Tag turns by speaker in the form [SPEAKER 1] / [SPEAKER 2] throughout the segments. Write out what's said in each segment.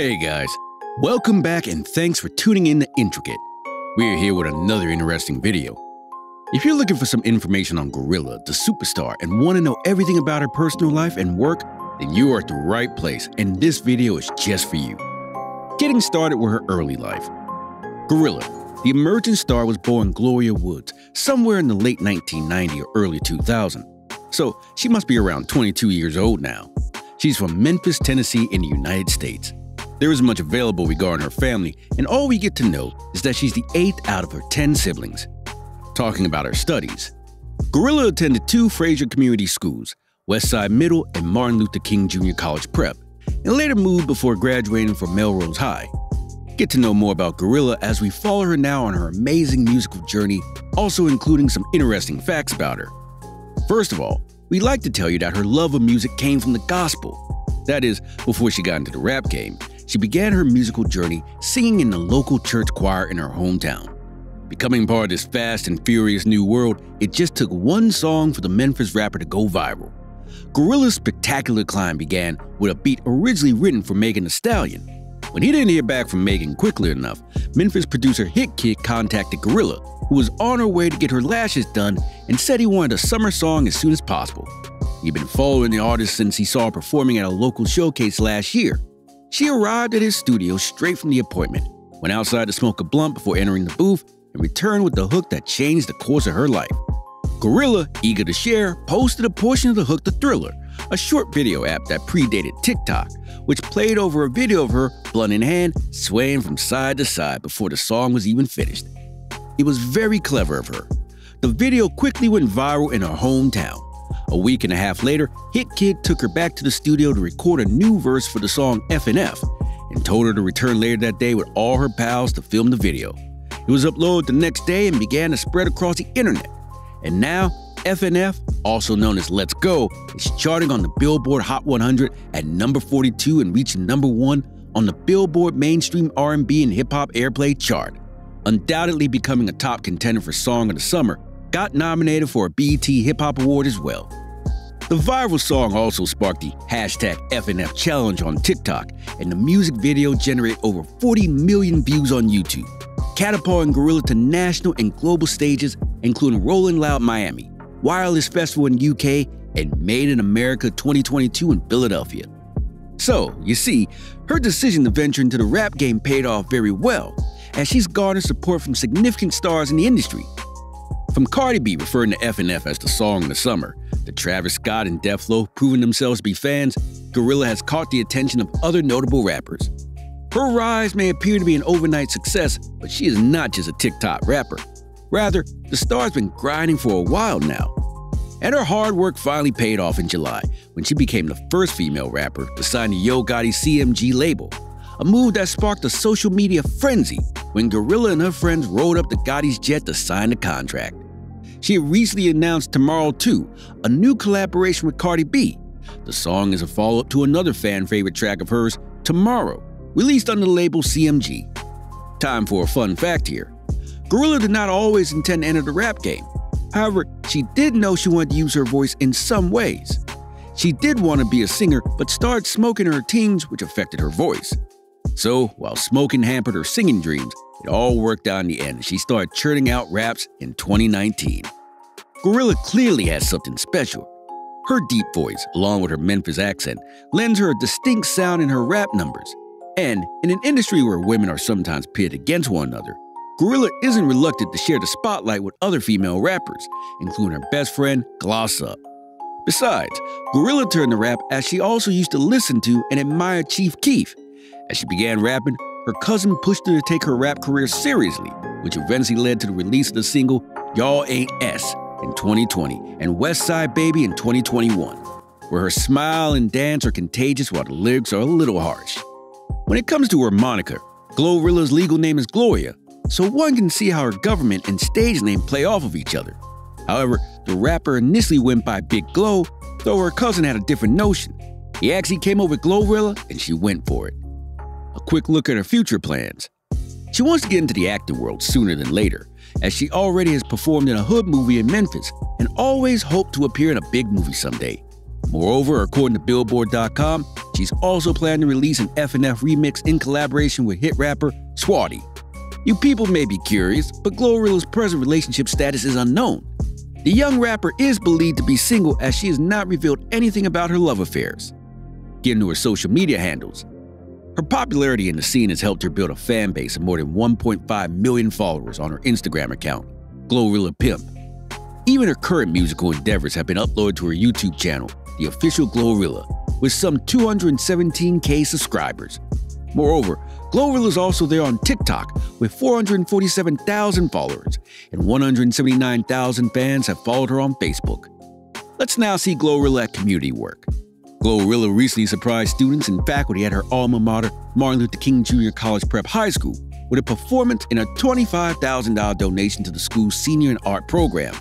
[SPEAKER 1] Hey guys, welcome back and thanks for tuning in to Intricate. We're here with another interesting video. If you're looking for some information on GloRilla, the superstar, and want to know everything about her personal life and work, then you are at the right place and this video is just for you. Getting started with her early life. GloRilla, the emerging star was born Gloria Woods somewhere in the late 1990 or early 2000, so she must be around 22 years old now. She's from Memphis, Tennessee in the United States. There isn't much available regarding her family, and all we get to know is that she's the eighth out of her 10 siblings. Talking about her studies, GloRilla attended two Frayser Community Schools, Westside Middle and Martin Luther King Jr. College Prep, and later moved before graduating from Melrose High. Get to know more about GloRilla as we follow her now on her amazing musical journey, also including some interesting facts about her. First of all, we'd like to tell you that her love of music came from the gospel. That is, before she got into the rap game, she began her musical journey singing in the local church choir in her hometown. Becoming part of this fast and furious new world, it just took one song for the Memphis rapper to go viral. GloRilla's spectacular climb began with a beat originally written for Megan Thee Stallion. When he didn't hear back from Megan quickly enough, Memphis producer Hitkidd contacted Gorilla, who was on her way to get her lashes done and said he wanted a summer song as soon as possible. He'd been following the artist since he saw her performing at a local showcase last year, she arrived at his studio straight from the appointment, went outside to smoke a blunt before entering the booth, and returned with the hook that changed the course of her life. GloRilla, eager to share, posted a portion of the hook to Triller, a short video app that predated TikTok, which played over a video of her, blunt in hand, swaying from side to side before the song was even finished. It was very clever of her. The video quickly went viral in her hometown, a week and a half later, Hitkidd took her back to the studio to record a new verse for the song FNF and told her to return later that day with all her pals to film the video. It was uploaded the next day and began to spread across the internet. And now, FNF, also known as Let's Go, is charting on the Billboard Hot 100 at number 42 and reaching number 1 on the Billboard Mainstream R&B and Hip Hop Airplay chart. Undoubtedly becoming a top contender for Song of the Summer, got nominated for a BET Hip Hop Award as well. The viral song also sparked the hashtag FNF challenge on TikTok, and the music video generated over 40 million views on YouTube, catapulting GloRilla to national and global stages, including Rolling Loud Miami, Wireless Festival in UK, and Made in America 2022 in Philadelphia. So, you see, her decision to venture into the rap game paid off very well, as she's garnered support from significant stars in the industry. From Cardi B referring to FNF as the song of the summer, to Travis Scott and Deflo proving themselves to be fans, GloRilla has caught the attention of other notable rappers. Her rise may appear to be an overnight success, but she is not just a TikTok rapper. Rather, the star's been grinding for a while now. And her hard work finally paid off in July when she became the first female rapper to sign the Yo Gotti CMG label, a move that sparked a social media frenzy when GloRilla and her friends rode up to Gotti's jet to sign the contract. She recently announced Tomorrow 2, a new collaboration with Cardi B. The song is a follow up to another fan favorite track of hers, Tomorrow, released under the label CMG. Time for a fun fact here. GloRilla did not always intend to enter the rap game. However, she did know she wanted to use her voice in some ways. She did want to be a singer, but started smoking in her teens, which affected her voice. So, while smoking hampered her singing dreams, it all worked out in the end. She started churning out raps in 2019. GloRilla clearly has something special. Her deep voice, along with her Memphis accent, lends her a distinct sound in her rap numbers. And in an industry where women are sometimes pitted against one another, GloRilla isn't reluctant to share the spotlight with other female rappers, including her best friend, Gloss Up. Besides, GloRilla turned to rap as she also used to listen to and admire Chief Keef. As she began rapping, her cousin pushed her to take her rap career seriously, which eventually led to the release of the single Y'all Ain't S in 2020 and West Side Baby in 2021, where her smile and dance are contagious while the lyrics are a little harsh. When it comes to her moniker, Glorilla's legal name is Gloria, so one can see how her government and stage name play off of each other. However, the rapper initially went by Big Glo, though her cousin had a different notion. He actually came over with Glorilla and she went for it a quick look at her future plans. She wants to get into the acting world sooner than later, as she already has performed in a hood movie in Memphis and always hoped to appear in a big movie someday. Moreover, according to Billboard.com, she's also planning to release an FNF remix in collaboration with hit rapper Saweetie. You people may be curious, but Glorilla's present relationship status is unknown. The young rapper is believed to be single as she has not revealed anything about her love affairs. Getting to her social media handles. Her popularity in the scene has helped her build a fan base of more than 1.5 million followers on her Instagram account, Glorilla Pimp. Even her current musical endeavors have been uploaded to her YouTube channel, the official Glorilla, with some 217k subscribers. Moreover, Glorilla is also there on TikTok with 447,000 followers, and 179,000 fans have followed her on Facebook. Let's now see Glorilla at community work. Glorilla recently surprised students and faculty at her alma mater, Martin Luther King Jr. College Prep High School, with a performance and a $25,000 donation to the school's senior and art program.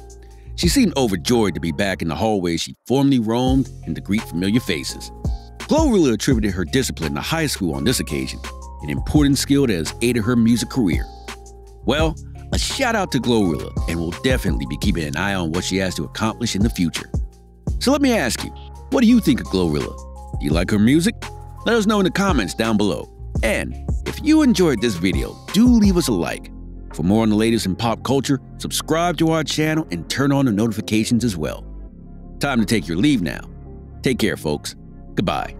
[SPEAKER 1] She seemed overjoyed to be back in the hallways she formerly roamed and to greet familiar faces. Glorilla attributed her discipline to high school on this occasion, an important skill that has aided her music career. Well, a shout out to Glorilla, and we'll definitely be keeping an eye on what she has to accomplish in the future. So let me ask you, what do you think of Glorilla? Do you like her music? Let us know in the comments down below. And if you enjoyed this video, do leave us a like. For more on the latest in pop culture, subscribe to our channel and turn on the notifications as well. Time to take your leave now. Take care, folks. Goodbye.